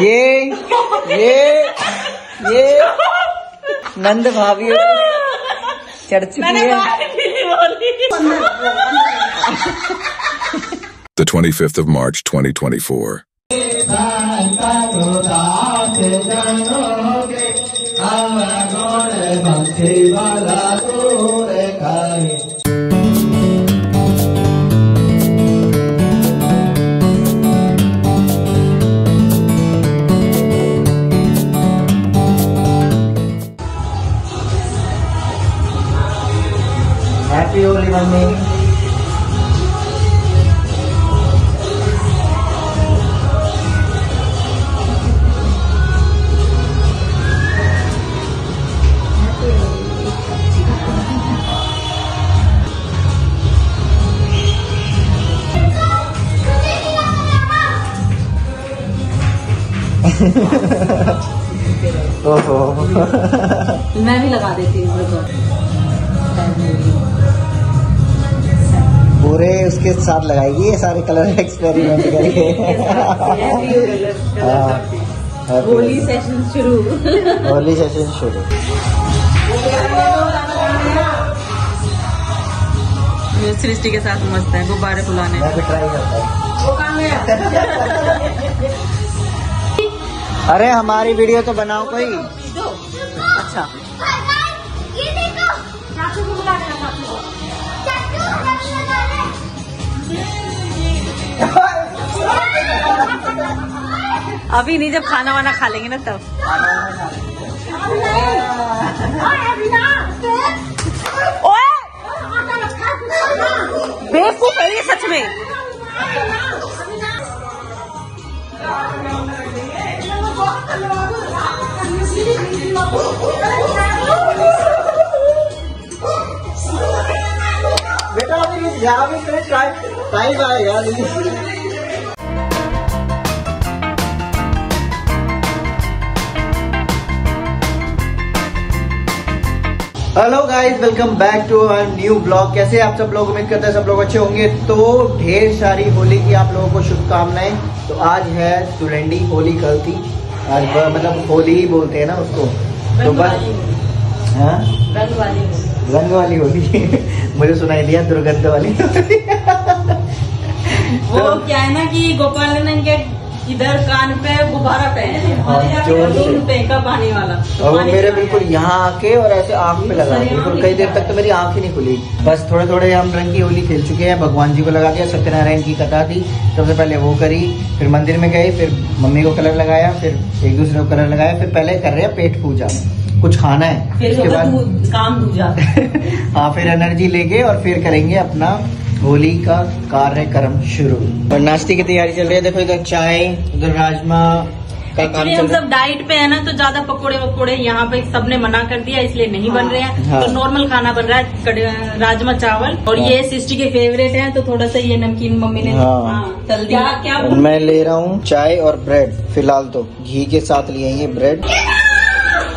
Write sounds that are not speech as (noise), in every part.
ये ये ये नंद भाभी चढ़ चुकी है। (laughs) the 25th of March, 2024. Happy Oli Mami. ओहो। मैं भी लगा देती हूँ पूरे उसके साथ लगाएगी ये सारे कलर एक्सपेरिमेंट करके होली सेशन शुरू। होली सेशन शुरू। सृष्टि के साथ मस्त है गुब्बारे फुलाने। मैं भी ट्राई करता हूँ। अरे, हमारी वीडियो तो बनाओ कोई। अच्छा। अभी नहीं, जब खाना वाना खा लेंगे ना तब। बेवकूफ़ है ये सच में। बेटा टाइम आएगा hello guys welcome back to our new blog कैसे आप सब लोग? उम्मीद करते हैं सब लोग अच्छे होंगे। तो ढेर सारी होली की आप लोगों को शुभकामनाएँ। तो आज है सुरेंडी होली कल थी आज मतलब होली ही बोलते हैं ना उसको। तो बस हाँ? रंग वाली रंग वाली होगी। (laughs) मुझे सुनाई दिया दुर्गंध वाली वो क्या है ना कि गोपाल ने इनके इधर कान पे गुब्बारा पहने हाँ, से। दूर फेंका पानी वाला। और वो पानी मेरे बिल्कुल यहाँ आके और ऐसे आँख पे लगा बिल्कुल कई देर तक तो मेरी आँख ही नहीं खुली। बस थोड़े थोड़े हम रंग की होली खेल चुके हैं भगवान जी को लगा दिया सत्यनारायण की कथा थी। सबसे पहले वो करी फिर मंदिर में गए फिर मम्मी को कलर लगाया फिर एक दूसरे को कलर लगाया फिर पहले कर रहे हैं पेट पूजा। कुछ खाना है। फिर उसके बाद काम दूजा (laughs) हाँ फिर एनर्जी लेके और फिर करेंगे अपना होली का कार्यक्रम शुरू। और नाश्ते की तैयारी चल रही है देखो इधर चाय उधर राजमा का काम एक्चुअली हम सब डाइट पे है ना तो ज़्यादा पकोड़े वकोड़े यहाँ पे सबने मना कर दिया इसलिए नहीं बन रहे हैं। हाँ। तो नॉर्मल खाना बन रहा है राजमा चावल। और हाँ। ये सिस्टी के फेवरेट हैं तो थोड़ा सा ये नमकीन मम्मी ने हाँ। हाँ, तल दिया। क्या और मैं ले रहा हूँ चाय और ब्रेड फ़िलहाल तो। घी के साथ लिए ये ब्रेड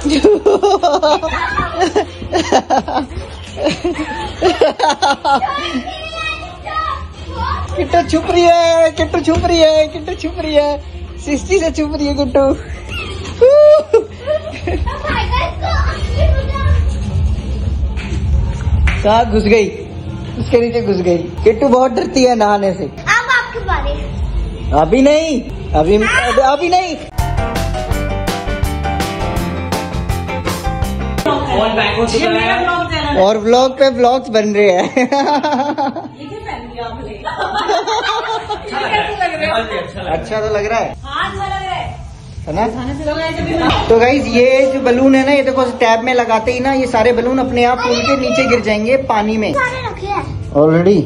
(laughs) (laughs) (laughs) किट्टू छुप रही है किट्टू छुप रही है किट्टू छुप रही है। सिस्टी से छुप रही है किट्टू। कहा घुस गई? उसके नीचे घुस गई। किट्टू बहुत डरती है नहाने से। अब आपकी बारी अभी नहीं। अभी अभी नहीं। ब्लॉग और व्लॉग पे व्लॉग्स बन रहे हैं। अच्छा तो लग रहा है। है ना? तो गाइज़ ये जो बलून है ना ये देखो टैब में लगाते ही ना ये सारे बलून अपने आप फूल के नीचे गिर जाएँगे पानी में। रखे हैं। ऑलरेडी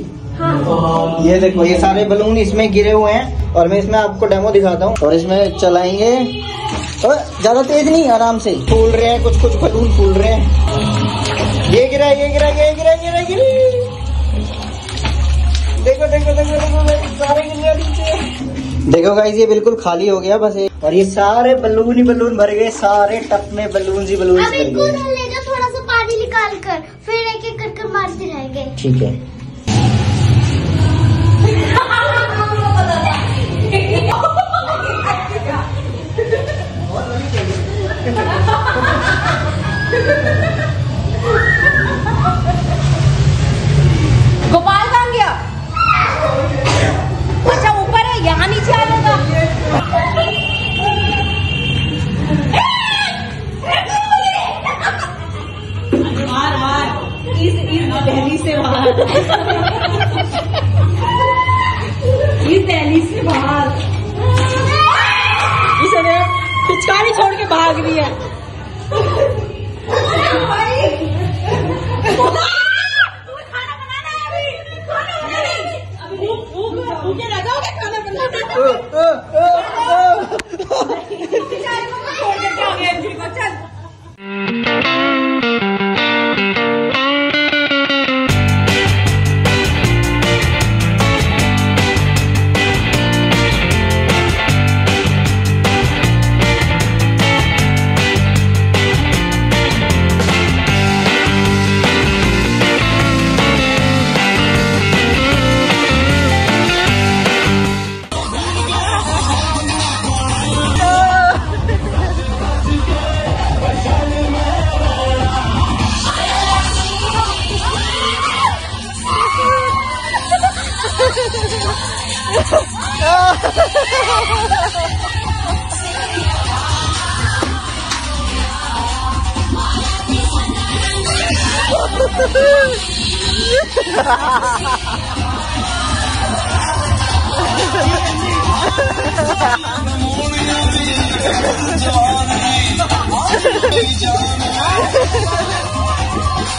ये देखो ये सारे बलून इसमें गिरे हुए हैं और मैं इसमें आपको डेमो दिखाता हूँ। और इसमें चलाएँगे। और ज़्यादा तेज नहीं आराम से। फूल रहे हैं कुछ कुछ बलून फूल रहे हैं। ये गिरा ये गिरा ये गिरा गिरा गिरा। देखो गाइस ये बिल्कुल खाली हो गया बस ये। और ये सारे बलून ही बलून भर गए सारे टप में बलून ही बलून अब भर गए। थोड़ा सा पानी निकाल कर फिर एक एक कर कर मारते रहेंगे। ठीक है। (laughs) गोपाल (laughs) दहली से बाहर। ये दहली से बाहर। इसने पिचकारी छोड़ के भाग रही है।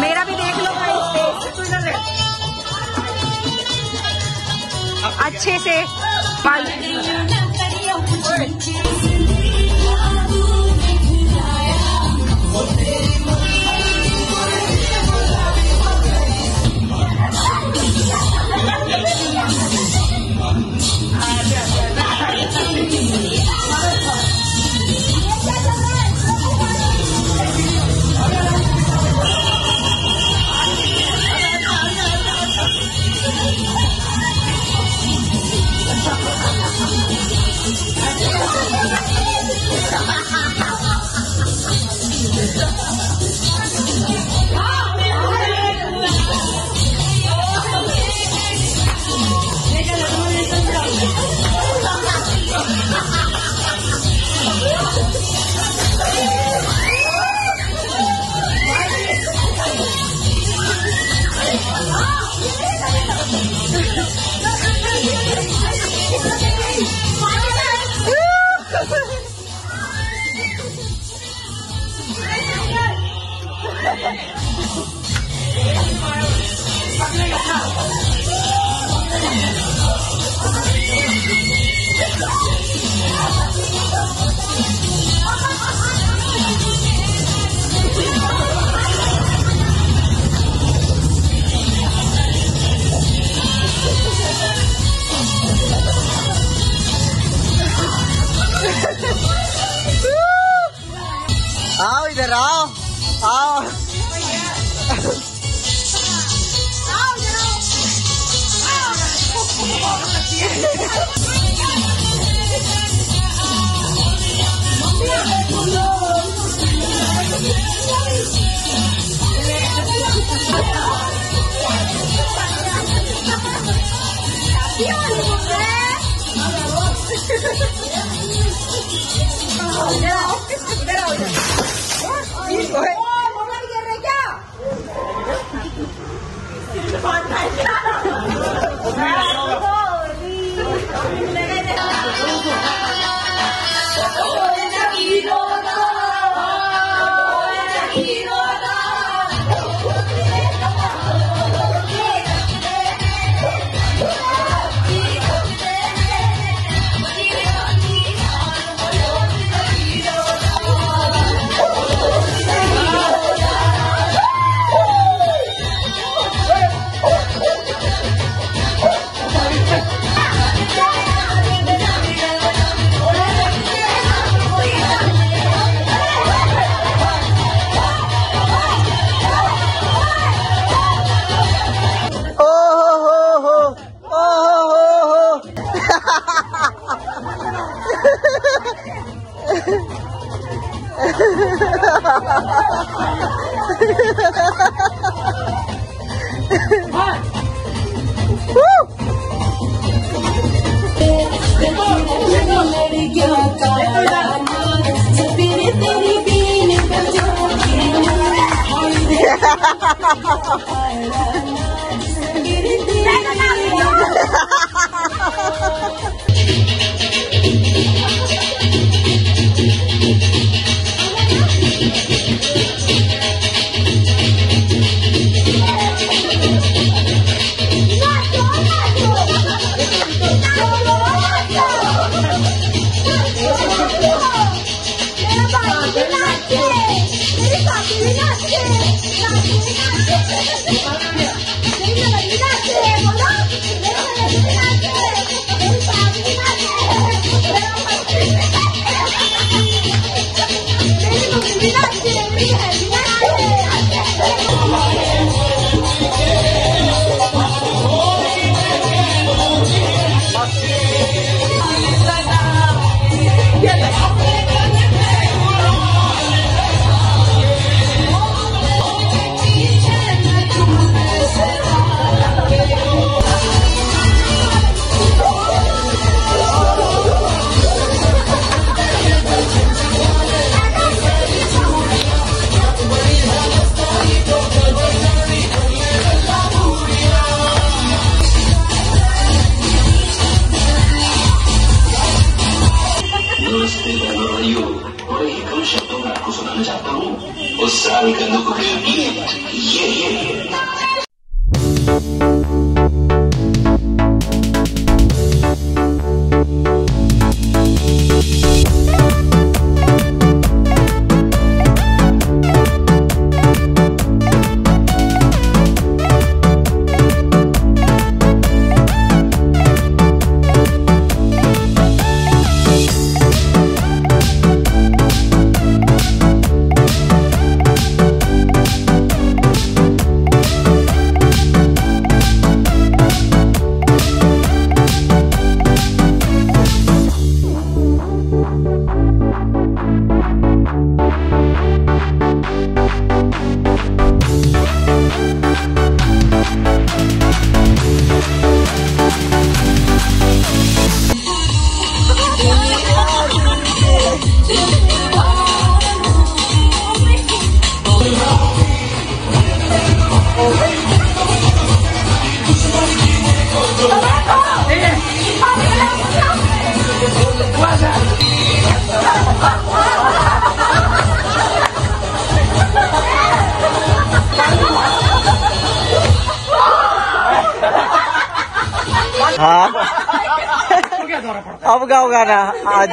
मेरा भी देख लो। अच्छे से Yeah. (laughs) 那个胖好这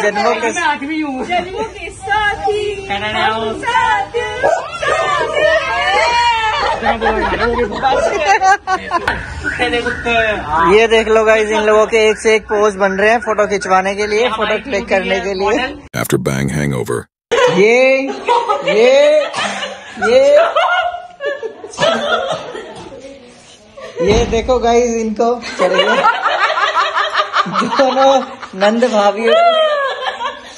जन्मों के जन्मों के साथी साथी ये देख लो गाइस इन लोगों के एक से एक पोज बन रहे हैं फ़ोटो खिंचवाने के लिए फ़ोटो क्लिक करने के लिए। After bang hangover. ये ये ये। ये देखो गाइस इनको चढ़ गए दोनों नंद भाभी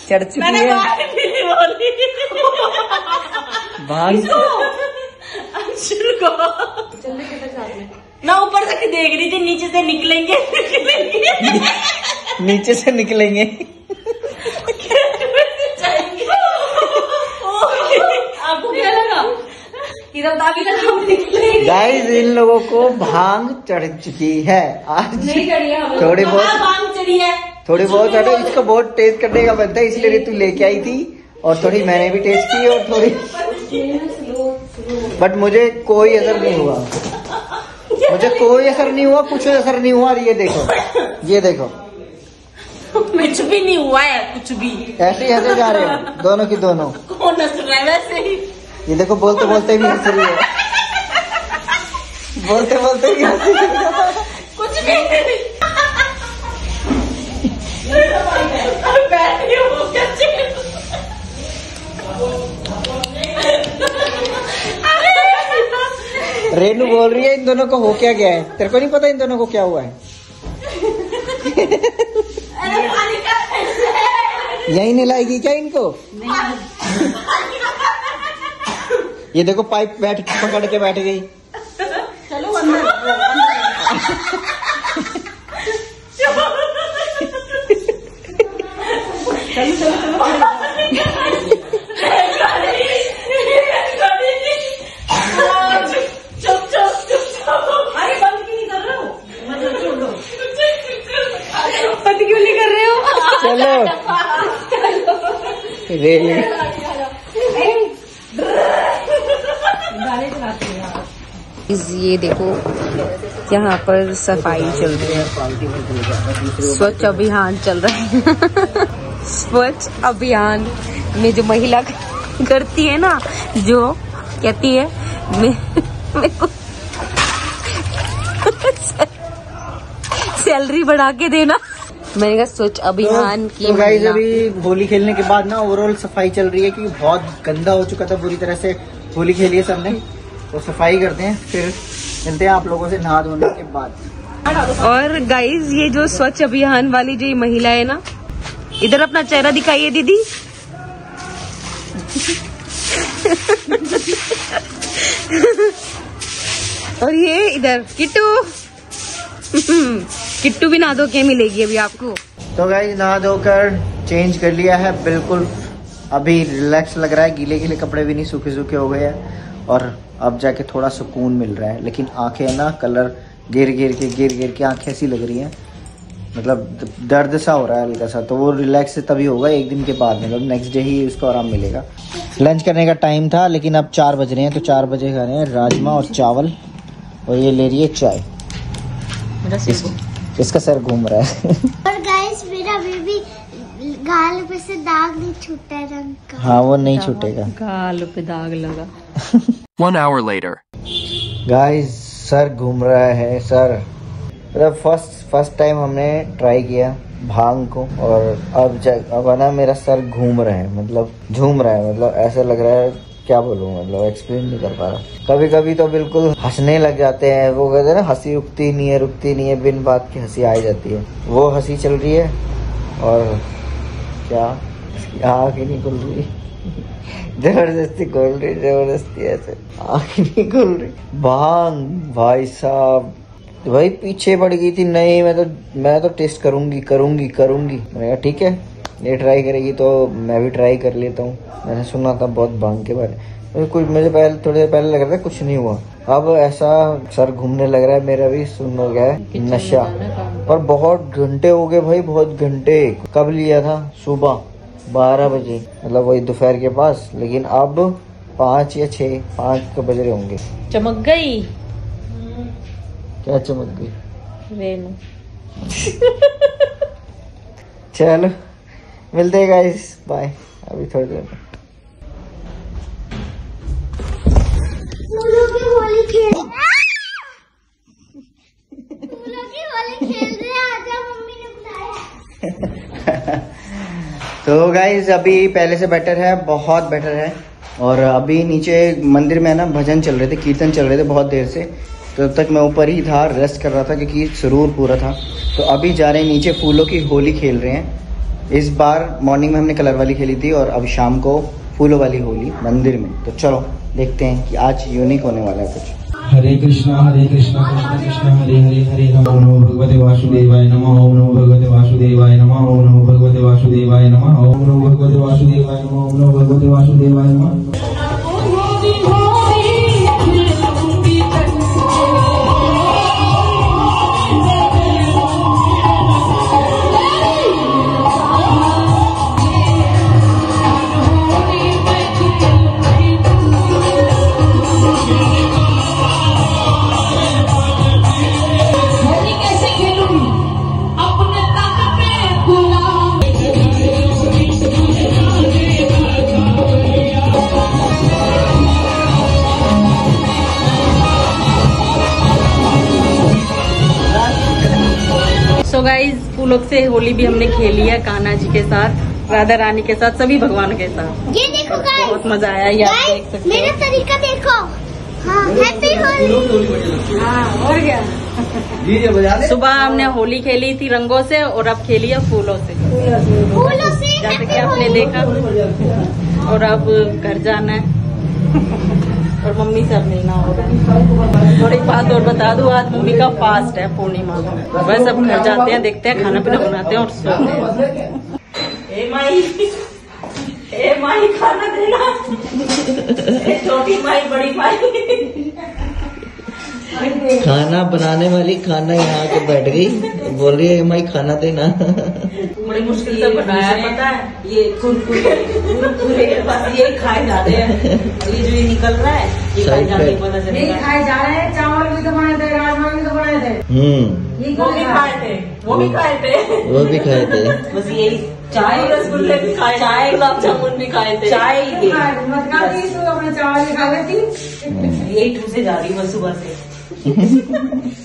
चढ़ चुकी मैंने है। नहीं बोली। भाग अंशुल को। ना ऊपर तक देख रही थी नीचे से निकलेंगे निकलेंगे। नीचे से निकलेंगे। आपको क्या इधर दाबी का हम निकलेंगे। गाइस इन लोगों को भाँग चढ़ चुकी है। आज नहीं चढ़ी थोड़ी बहुत हाँ, भाँग चढ़ी है। थोड़ी बहुत चढ़े इसको बहुत टेस्ट करने का बनता है इसलिए रितु लेके आई थी और थोड़ी मैंने भी टेस्ट की और थोड़ी बट मुझे कोई असर नहीं हुआ। मुझे कोई असर नहीं हुआ कुछ असर नहीं हुआ ये देखो ये देखो। कुछ भी नहीं हुआ है कुछ भी। ऐसे ही हंसे जा रहे हो दोनों की दोनों। कौन हंस रहा है वैसे ही? ये देखो बोलते बोलते भी हंस रही है। बोलते बोलते भी हंस रही है। कुछ भी नहीं। रेनू बोल रही है, इन दोनों को हो क्या गया है? तेरे को नहीं पता इन दोनों को क्या हुआ है? यही नहीं लाएगी क्या इनको? ये देखो पाइप बैठ, पकड़ के बैठ गई। चलो अंदर। हो चलो रेल ये देखो, यहाँ पर सफ़ाई चल रही है। स्वच्छ अभियान चल रहा है। स्वच्छ अभियान में जो महिला (laughs) करती है ना जो कहती है मैं (laughs) को (laughs) सैलरी बढ़ा के देना। मैंने कहा स्वच्छ अभियान तो, की तो गाइस अभी होली खेलने के बाद ना ओवरऑल सफ़ाई चल रही है क्योंकि बहुत गंदा हो चुका था पूरी तरह से होली खेली है सबने। तो सफ़ाई करते हैं फिर मिलते हैं आप लोगों से नहा धोने के बाद। और गाइज़ ये जो स्वच्छ अभियान वाली जो महिला है ना इधर अपना चेहरा दिखाइए, दीदी। और ये इधर, किट्टू। किट्टू भी नहा धो के मिलेगी अभी आपको। तो गाइस नहा धोकर चेंज कर लिया है, बिल्कुल अभी रिलैक्स लग रहा है, गीले गीले कपड़े भी नहीं, सूखे सूखे हो गए हैं। और अब जाके थोड़ा सुकून मिल रहा है, लेकिन आँखें ना कलर गिर गिर के गिर गिर के आँखें ऐसी लग रही हैं। मतलब दर्द सा हो रहा है हल्का सा तो वो रिलैक्स तभी होगा एक दिन के बाद मतलब नेक्स्ट डे ही उसको आराम मिलेगा। लंच करने का टाइम था लेकिन अब चार बज रहे हैं तो चार बजे खा रहे हैं राजमा और चावल और ये ले रही है चाय। इस, इसका सर घूम रहा है। (laughs) और गाइस मेरा बेबी गाल पे से दाग नहीं छूटा रंग का। हाँ वो नहीं छूटेगा। गाल पे दाग लगा। (laughs) One hour later. Guys sir घूम रहा है सर। मतलब फ़र्स्ट फ़र्स्ट टाइम हमने ट्राई किया भाँग को और अब अब है ना मेरा सर घूम रहा है मतलब झूम रहा है मतलब ऐसा लग रहा है क्या बोलूँ मतलब एक्सप्लेन नहीं कर पा रहा। कभी कभी तो बिल्कुल हंसने लग जाते हैं, वो कहते हैं ना, हँसी रुकती नहीं है, रुकती नहीं है, बिन बात की हँसी आ जाती है। वो हँसी चल रही है और क्या आँख ही नहीं खुल रही। (laughs) ज़बरदस्ती खोल रही, ज़बरदस्ती ऐसे, आँख नहीं खुल रही। भाँग, भाई साहब भाई पीछे पड़ गई थी नहीं मैं तो मैं तो टेस्ट करूँगी करूँगी करूँगी। मैंने कहा ठीक है ये ट्राई करेगी तो मैं भी ट्राई कर लेता हूँ। मैंने सुना था बहुत भाँग के बारे में। कुछ मुझे पहले थोड़ी देर पहले लग रहा था कुछ नहीं हुआ। अब ऐसा सर घूमने लग रहा है मेरा भी सुन हो गया है नशा। पर बहुत घंटे हो गए भाई बहुत घंटे। कब लिया था? सुबह बारह बजे। मतलब वही दोपहर के पास। लेकिन अब पाँच या छः पाँच तो बज रहे होंगे। चमक गई। क्या चमक गई? रेनू। चलो मिलते हैं गाइस बाय अभी थोड़ी देर में। फूलों की होली खेल फूलों की होली खेल रहे हैं आजा मम्मी ने बुलाया। (laughs) तो गाइज़ अभी पहले से बेटर है बहुत बेटर है। और अभी नीचे मंदिर में ना भजन चल रहे थे कीर्तन चल रहे थे बहुत देर से। तो तब तक मैं ऊपर ही था रेस्ट कर रहा था क्योंकि सुरूर पूरा था। तो अभी जा रहे हैं नीचे फूलों की होली खेल रहे हैं। इस बार मॉर्निंग में हमने कलर वाली खेली थी और अब शाम को फूलों वाली होली मंदिर में। तो चलो, देखते हैं कि आज यूनिक होने वाला है कुछ। हरे कृष्णा हरे कृष्णा, कृष्ण कृष्ण, हरे हरे हरे ओम नमो भगवते वासुदेवाय नमः, ओम नमो भगवते वासुदेवाय नमः, ओम नमो भगवते वासुदेवाय नमः, ओम नमो भगवते वासुदेवाय नमः, ओम नमो भगवते वासुदेवाय नमः। राधा रानी के साथ सभी भगवान के साथ। ये देखो गाइस बहुत मज़ा आया ये आप देख सकते मेरा तरीका देखो। हाँ हैप्पी होली हाँ और क्या? सुबह हमने होली खेली थी रंगों से और अब खेली है फूलों से। फूलों से जैसे कि आपने देखा। और अब घर जाना है। और मम्मी से अब मिलना होगा और एक बात और बता दूँ आज मम्मी का फास्ट है पूर्णिमा। बस अब घर जाते हैं देखते हैं खाना पीना बनाते हैं और सोते हैं। ए माई ए माई खाना देना। छोटी माई बड़ी माई। खाना बनाने वाली खाना यहाँ के बैठ गई। बोल रही है माई खाना देना। बड़ी मुश्किल से बनाया पता है? ये कुरकुरे कुरकुरे बस ये खाए जा रहे हैं। ये जो ये निकल रहा है ये खाए जाने पे। पता चलेगा खाए जा रहे हैं चावल भी तो बनाए थे राजमा भी तो बनाए थे। हम्म। वो भी खाए थे वो भी खाए थे। वो भी खाए थे। बस यही चाय रसगुल्ले भी खाए चाय गुलाब जामुन भी खाए थे। चाय लेती। यही ठूसे जा रही हूँ सुबह से। (laughs)